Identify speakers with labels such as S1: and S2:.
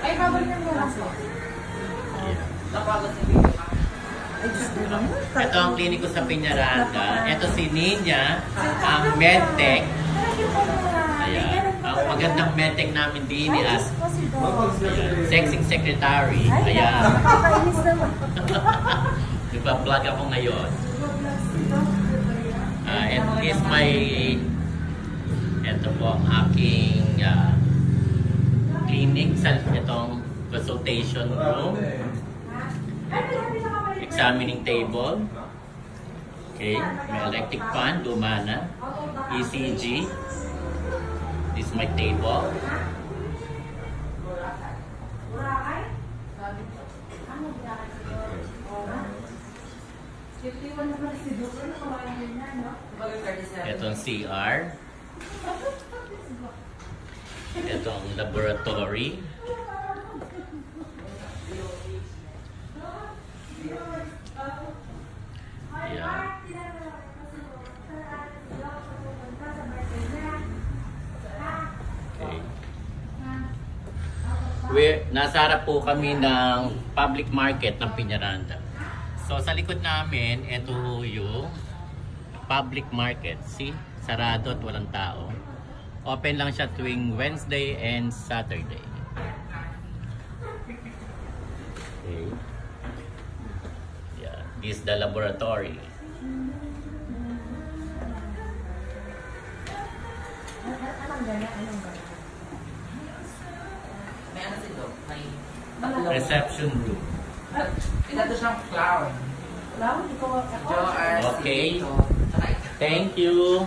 S1: Ay, bawal mo lang po. Napagod sa video ka.
S2: Ito ang klinik ko sa Piñaranda. Ito si Ninya, ang medtech. Ayan. Ang magandang medtech namin din as sexy secretary. Ayan.
S3: Nakakainis naman.
S2: Nagpa-vlog ako ngayon. Ah, it is my ito po ang aking ah, clinic sa itong consultation room. Examining table. Okay, may electric fan, gumana. ECG. This is my table. Ito ang CR. Ito ang laboratory. Ayan. Okay. We, nasa harap po kami ng public market ng Piñaranda. So sa likod namin, ito yung public market. See? Sarado at walang tao. Open lang siya tuwing Wednesday and Saturday. Okay. Yeah. This is the laboratory.
S3: Anong gana? Anong gana?
S1: May ano si Doc? May...
S2: Reception room.
S1: Kita flower. Flower
S2: Thank you.